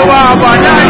wabana